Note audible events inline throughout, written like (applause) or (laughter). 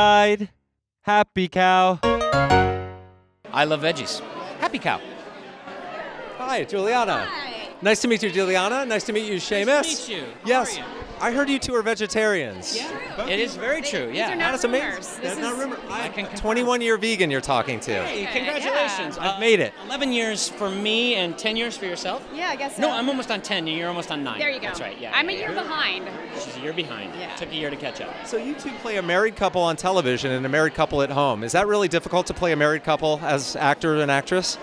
Guide. Happy Cow. I love veggies. Happy cow. Hi, Juliana. Hi. Nice to meet you, Juliana. Nice to meet you, Seamus. Nice to meet you. How Yes. Are you? I heard you two are vegetarians. Yeah. It is very true. Yeah. are not That's amazing. rumors. That's This not is- rumor. I, I can confirm. 21 year vegan you're talking to. Hey, congratulations. Uh, I've made it. 11 years for me and 10 years for yourself? Yeah, I guess so. No, I'm almost on 10. and You're almost on 9. There you go. That's right. Yeah. I'm yeah, a year yeah. behind. She's a year behind. Yeah. Took a year to catch up. So you two play a married couple on television and a married couple at home. Is that really difficult to play a married couple as actor and actress?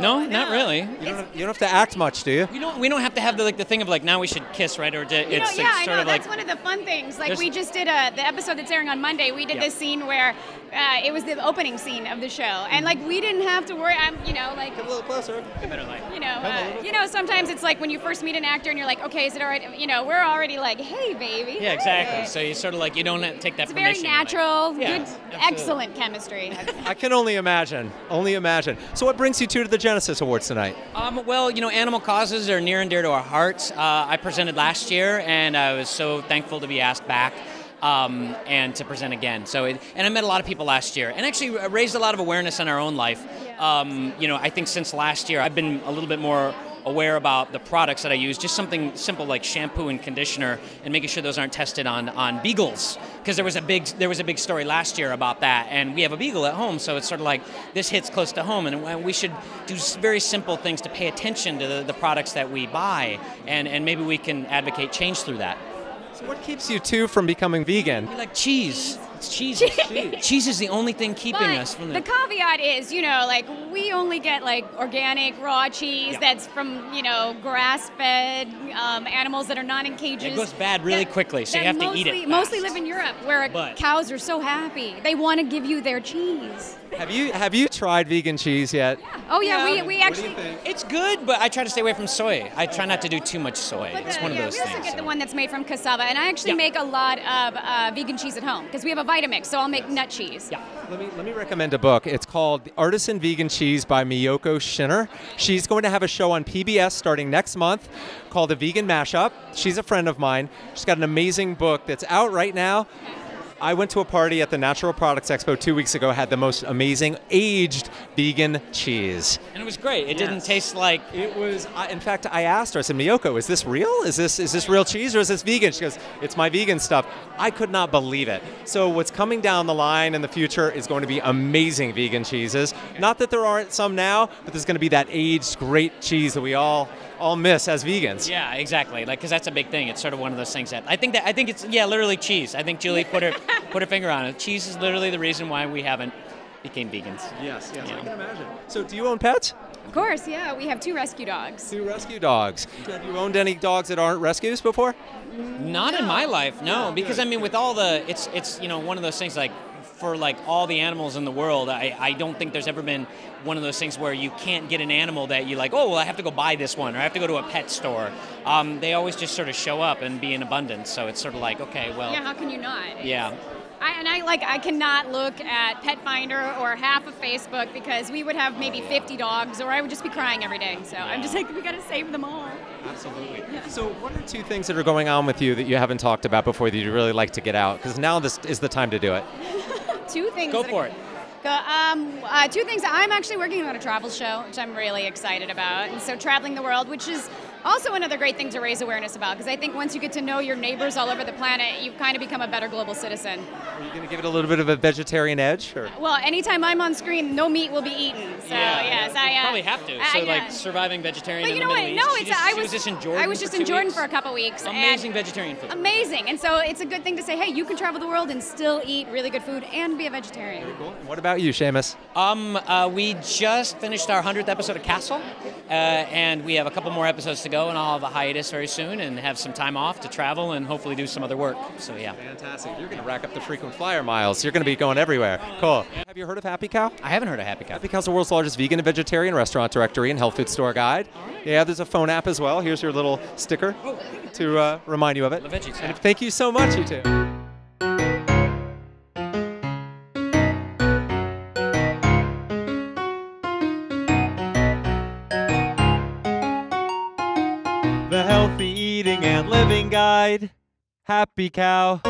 No. No, not really. You don't, have, you don't have to act much, do you? We don't. We don't have to have the like the thing of like now we should kiss, right? Or to, You know, it's yeah, like, I know. of like That's one of the fun things. Like we just did a the episode that's airing on Monday. We did Yeah. this scene where uh, it was the opening scene of the show, and like we didn't have to worry. I'm, you know, like A little closer. better like. you know, uh, you know, sometimes it's like when you first meet an actor and you're like, okay, is it all right? You know, we're already like, hey, baby. Yeah, exactly. hey. So you sort of like you don't take that It's very permission. like- natural, Yeah, good, absolutely. excellent chemistry. I can only imagine. Only imagine. So what brings you two to the Genesis Awards tonight? Um, well, you know, animal causes are near and dear to our hearts. Uh, I presented last year, and I was so thankful to be asked back. Um, and to present again. So, it, and I met a lot of people last year, and actually raised a lot of awareness in our own life. Um, you know, I think since last year, I've been a little bit more aware about the products that I use. Just something simple like shampoo and conditioner, and making sure those aren't tested on on beagles, because there was a big there was a big story last year about that, and we have a beagle at home, so it's sort of like this hits close to home, and we should do very simple things to pay attention to the, the products that we buy, and and maybe we can advocate change through that. So what keeps you two from becoming vegan? We like cheese. It's cheese. cheese is the only thing keeping But us from the caveat is, you know, like we only get like organic raw cheese Yeah. that's from, you know, grass-fed um, animals that are not in cages. It goes bad really that- quickly, so you that have to eat it mostly- Mostly live in Europe, where But- cows are so happy. They want to give you their cheese. Have you have you tried vegan cheese yet? Oh yeah, Yeah. we, we actually. It's good, but I try to stay away from soy. I try not to do too much soy. But it's the- one of yeah, those we also things. get the one that's made from cassava, and I actually Yeah. make a lot of uh, vegan cheese at home because we have a Vitamix, so I'll make nut cheese. Yeah. Let me let me recommend a book. It's called Artisan Vegan Cheese by Miyoko Schinner. She's going to have a show on PBS starting next month called The Vegan Mashup. She's a friend of mine. She's got an amazing book that's out right now. I went to a party at the Natural Products Expo two weeks ago, had the most amazing aged vegan cheese. And it was great. It didn't taste like. It was. I, in fact, I asked her. I said, "Miyoko, is this real? Is this is this real cheese or is this vegan?" She goes, "It's my vegan stuff." I could not believe it. So what's coming down the line in the future is going to be amazing vegan cheeses. Not that there aren't some now, but there's going to be that aged great cheese that we all all miss as vegans. Yeah, exactly. Like, because that's a big thing. It's sort of one of those things that I think that I think it's yeah, literally cheese. I think Julie put her (laughs) put her finger on it. Cheese is literally the reason why we haven't became vegans. Yes, yes, Yeah. I can imagine. So, do you own pets? Of course, yeah, we have two rescue dogs. Two rescue dogs. Have you owned any dogs that aren't rescues before? Not in my life, no. Because I mean, with all the, it's it's you know one of those things like for like all the animals in the world, I, I don't think there's ever been one of those things where you can't get an animal that you like. Oh well, I have to go buy this one, or I have to go to a pet store. Um, they always just sort of show up and be in abundance. So it's sort of like okay, well, Yeah, how can you not? yeah. I, and I like I cannot look at Pet Finder or half of Facebook because we would have maybe 50 dogs, or I would just be crying every day. So I'm just like, we gotta save them all. Absolutely. So, what are two things that are going on with you that you haven't talked about before that you'd really like to get out? Because now this is the time to do it. Two things. Go for it. Go- Um, uh, two things. I'm actually working on a travel show, which I'm really excited about. And so, traveling the world, which is also another great thing to raise awareness about, because I think once you get to know your neighbors all over the planet, you kind of become a better global citizen. Are you going to give it a little bit of a vegetarian edge? Or? Well, anytime I'm on screen, no meat will be eaten. So yes, I uh, probably have to. So I, like surviving vegetarian But in you the know what? Middle No, it's just, I was, was just in Jordan. I was just for in Jordan weeks. for a couple weeks. Amazing vegetarian food. Amazing. And so it's a good thing to say, hey, you can travel the world and still eat really good food and be a vegetarian. Very And What about you, Seamus? Um, uh, we just finished our 100th episode of Castle, uh, and we have a couple more episodes to go, and I'll have a hiatus very soon and have some time off to travel and hopefully do some other work. So, yeah. Fantastic. You're going to rack up the frequent flyer miles. You're going to be going everywhere. Cool. Have you heard of Happy Cow? I haven't heard of Happy Cow. Happy Cow's the world's largest vegan and vegetarian restaurant directory and health food store guide. Yeah, there's a phone app as well. Here's your little sticker to uh, remind you of it. The veggies, And thank you so much, you two. Happy cow.